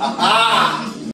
아하!